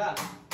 ಹೌದಾ